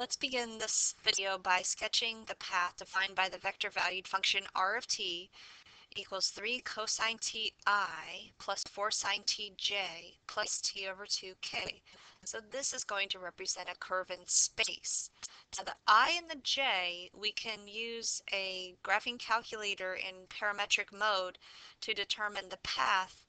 Let's begin this video by sketching the path defined by the vector valued function r of t equals 3 cosine t i plus 4 sine t j plus t over 2k. So this is going to represent a curve in space. Now the i and the j, we can use a graphing calculator in parametric mode to determine the path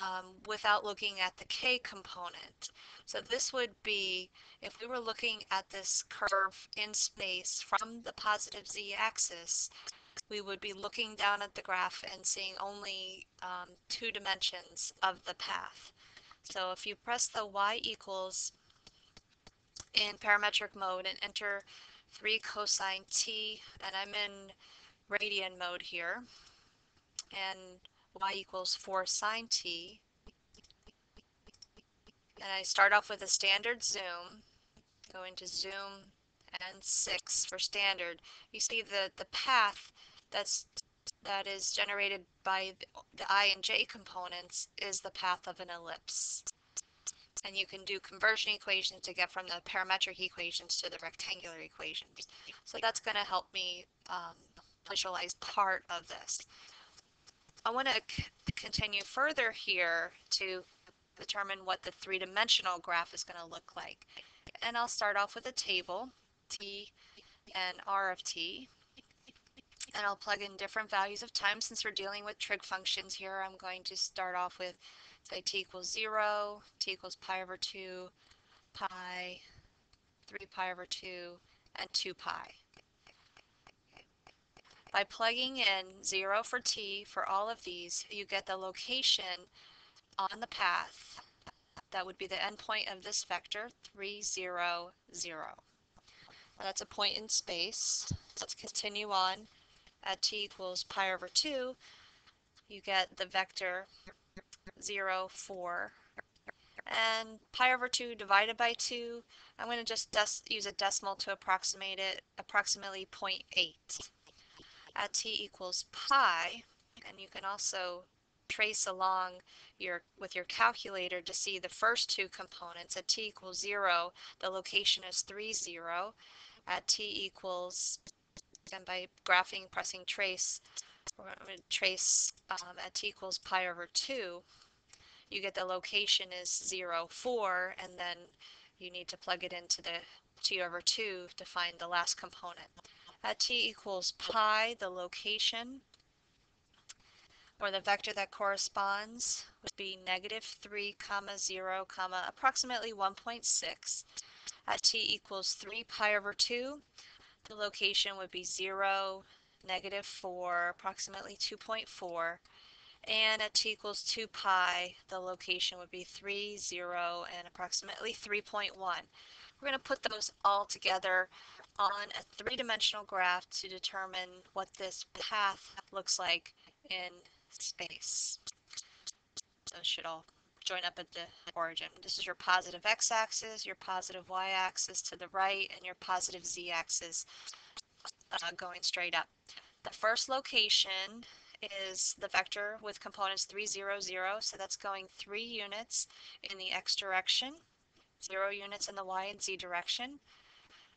um, without looking at the k component. So this would be, if we were looking at this curve in space from the positive z-axis, we would be looking down at the graph and seeing only um, two dimensions of the path. So if you press the y equals in parametric mode and enter 3 cosine t, and I'm in radian mode here, and y equals 4 sine t. And I start off with a standard zoom, go into zoom and 6 for standard. You see the, the path that's that is generated by the i and j components is the path of an ellipse. And you can do conversion equations to get from the parametric equations to the rectangular equations. So that's going to help me um, visualize part of this. I want to continue further here to determine what the three-dimensional graph is going to look like. And I'll start off with a table, t and r of t. And I'll plug in different values of time since we're dealing with trig functions here. I'm going to start off with, say, t equals 0, t equals pi over 2, pi, 3 pi over 2, and 2 pi. By plugging in 0 for t for all of these, you get the location on the path. That would be the endpoint of this vector, 3, 0, 0. that's a point in space. Let's continue on. At t equals pi over 2, you get the vector 0, 4. And pi over 2 divided by 2, I'm going to just use a decimal to approximate it, approximately 0.8 at t equals pi, and you can also trace along your with your calculator to see the first two components. At t equals 0, the location is 3, 0. At t equals, and by graphing, pressing trace, we're going to trace um, at t equals pi over 2, you get the location is 0, 4, and then you need to plug it into the t over 2 to find the last component at t equals pi, the location, or the vector that corresponds would be negative 3 comma 0 comma approximately 1.6. At t equals 3 pi over 2, the location would be 0, negative 4, approximately 2.4. And at t equals 2 pi, the location would be 3, 0, and approximately 3.1. We're going to put those all together on a three-dimensional graph to determine what this path looks like in space. It should all join up at the origin. This is your positive x-axis, your positive y-axis to the right, and your positive z-axis uh, going straight up. The first location is the vector with components 3, 0, 0, so that's going 3 units in the x direction, 0 units in the y and z direction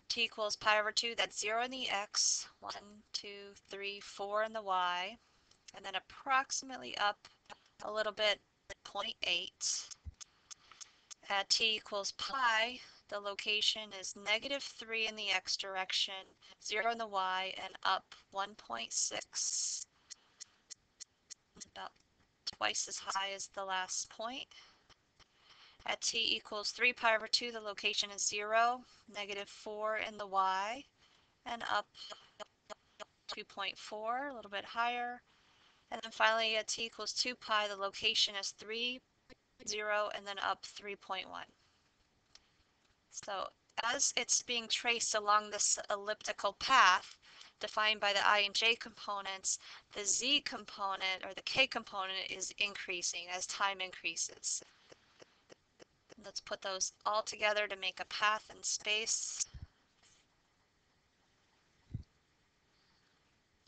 t equals pi over 2, that's 0 in the x, 1, 2, 3, 4 in the y, and then approximately up a little bit 0.8. At t equals pi, the location is negative 3 in the x direction, 0 in the y, and up 1.6. About twice as high as the last point. At t equals 3 pi over 2, the location is 0, negative 4 in the y, and up 2.4, a little bit higher. And then finally at t equals 2 pi, the location is 3, 0, and then up 3.1. So as it's being traced along this elliptical path, defined by the i and j components, the z component or the k component is increasing as time increases. Let's put those all together to make a path in space.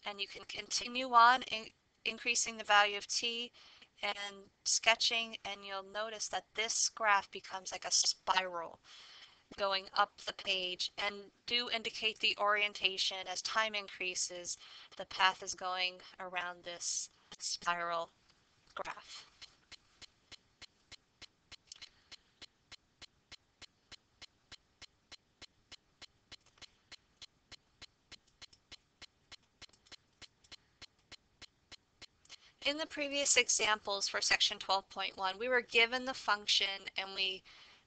And you can continue on in increasing the value of t and sketching and you'll notice that this graph becomes like a spiral. going up the page and do indicate the orientation as time increases the path is going around this spiral graph. In the previous examples for section 12.1, we were given the function and we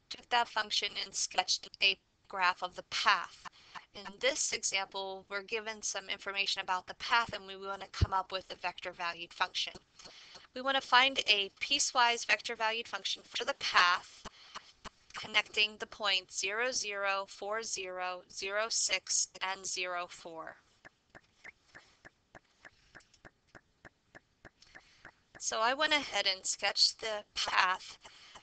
took that function and sketched a graph of the path. In this example, we're given some information about the path and we want to come up with a vector valued function. We want to find a piecewise vector valued function for the path connecting the points 0, 0, 4, 0, 0, 6, and 0, 4. So I went ahead and sketched the path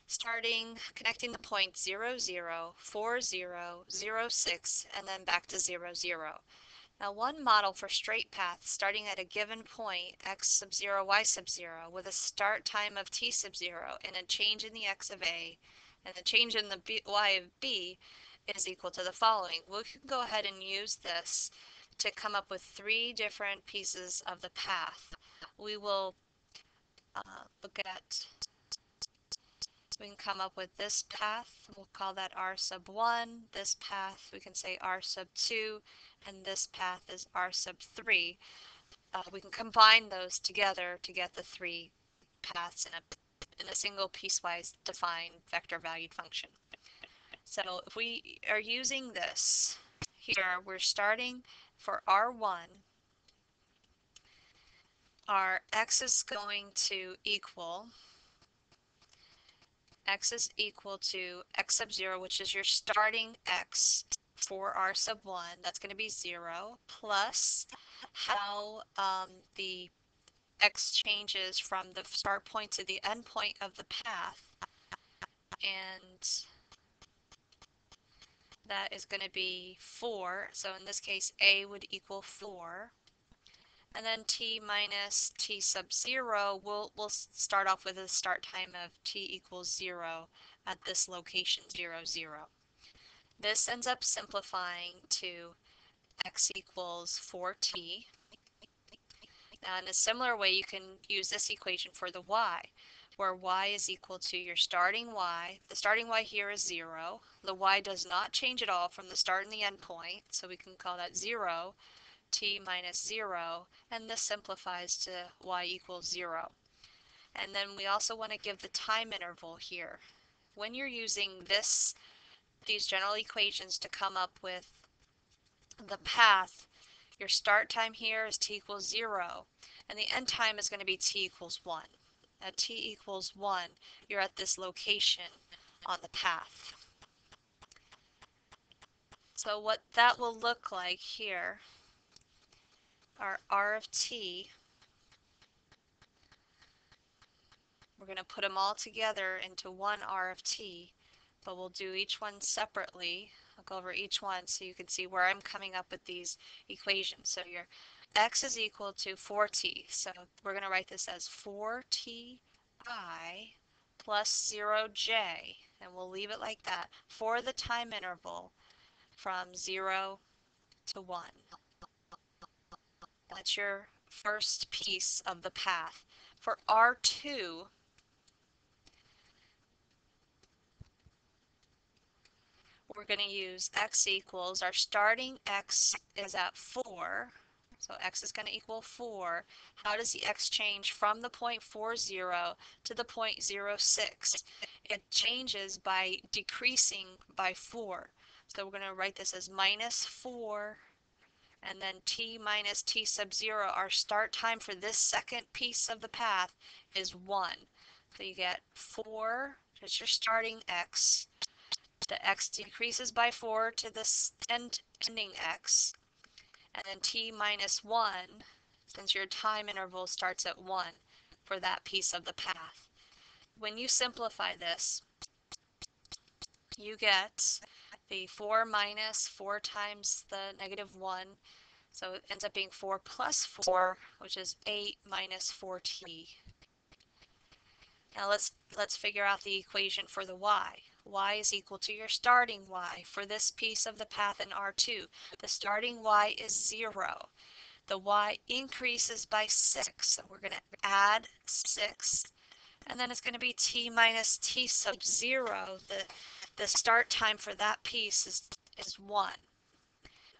starting connecting the points 0, 0, 4, 0, 0, 6, and then back to 0, 0. Now one model for straight path starting at a given point x sub 0, y sub 0 with a start time of t sub 0 and a change in the x of a and a change in the b, y of b is equal to the following. We can go ahead and use this to come up with three different pieces of the path. We will uh, look at, we can come up with this path, we'll call that r sub 1, this path we can say r sub 2, and this path is r sub 3. Uh, we can combine those together to get the three paths in a, in a single piecewise defined vector valued function. So if we are using this here, we're starting for R1 our x is going to equal x is equal to x sub 0, which is your starting x for r sub 1. That's going to be 0 plus how um, the x changes from the start point to the end point of the path. And that is going to be 4. So in this case, a would equal 4 and then t minus t sub 0, we'll, we'll start off with a start time of t equals 0 at this location 0, 0. This ends up simplifying to x equals 4t. Now in a similar way, you can use this equation for the y, where y is equal to your starting y. The starting y here is 0. The y does not change at all from the start and the end point, so we can call that 0 t minus 0, and this simplifies to y equals 0. And then we also want to give the time interval here. When you're using this, these general equations to come up with the path, your start time here is t equals 0, and the end time is going to be t equals 1. At t equals 1, you're at this location on the path. So what that will look like here our R of t. We're going to put them all together into one R of t, but we'll do each one separately. I'll go over each one so you can see where I'm coming up with these equations. So your x is equal to 4t. So we're going to write this as 4ti plus 0j, and we'll leave it like that for the time interval from 0 to 1. That's your first piece of the path. For R2, we're going to use x equals, our starting x is at 4, so x is going to equal 4. How does the x change from the point 4, 0 to the point 0, 6? It changes by decreasing by 4. So we're going to write this as minus 4 and then t minus t sub 0, our start time for this second piece of the path is 1. So you get 4, that's your starting x. The x decreases by 4 to this end, ending x. And then t minus 1, since your time interval starts at 1 for that piece of the path. When you simplify this, you get the 4 minus 4 times the negative 1. So it ends up being 4 plus 4, which is 8 minus 4t. Now let's let's figure out the equation for the y. y is equal to your starting y. For this piece of the path in R2, the starting y is 0. The y increases by 6, so we're going to add 6. And then it's going to be t minus t sub 0. The, the start time for that piece is, is 1.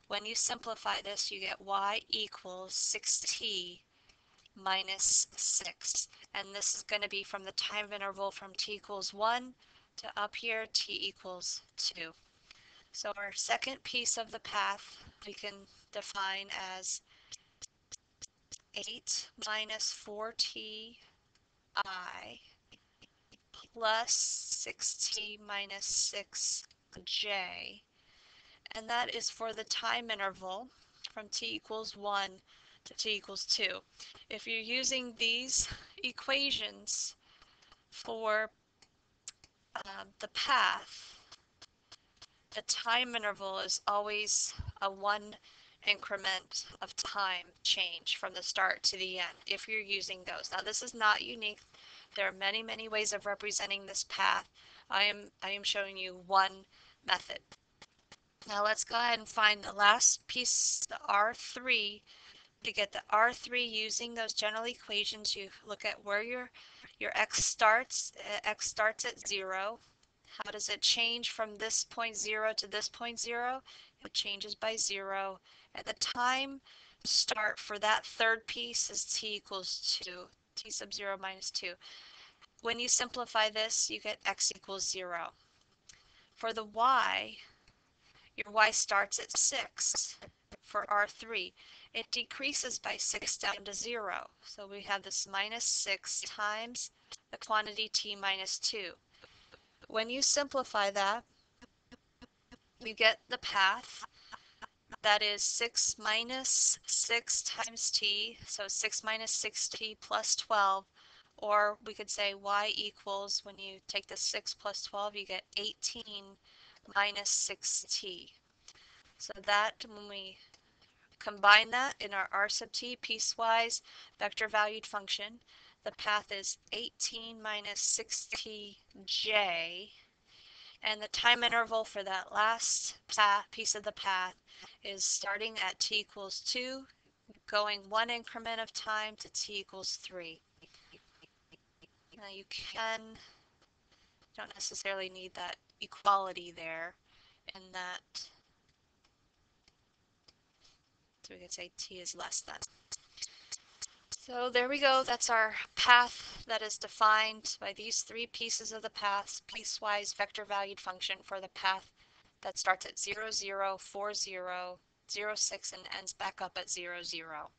When you simplify this, you get y equals 6t minus 6. And this is going to be from the time interval from t equals 1 to up here, t equals 2. So our second piece of the path we can define as 8 minus 4t i plus 6t minus 6j. And that is for the time interval from t equals 1 to t equals 2. If you're using these equations for um, the path, the time interval is always a one increment of time change from the start to the end if you're using those. Now this is not unique. There are many, many ways of representing this path. I am, I am showing you one method. Now let's go ahead and find the last piece, the R3. To get the R3 using those general equations, you look at where your, your x starts. Uh, x starts at 0. How does it change from this point 0 to this point 0? It changes by 0. At the time start for that third piece is t equals 2. t sub 0 minus 2. When you simplify this, you get x equals 0. For the y, your y starts at 6 for R3. It decreases by 6 down to 0. So we have this minus 6 times the quantity t minus 2. When you simplify that, you get the path that is 6 minus 6 times t, so 6 minus 6t plus 12, or we could say y equals, when you take the 6 plus 12, you get 18 minus 6t. So that, when we combine that in our r sub t piecewise vector valued function, the path is 18 minus 6tj, and the time interval for that last piece of the path is starting at t equals 2, going one increment of time to t equals 3. Now you can, don't necessarily need that equality there in that, so we could say t is less than. So there we go. That's our path that is defined by these three pieces of the path, piecewise vector valued function for the path that starts at 0, 0, 4, 0, 0, 6, and ends back up at 0, 0.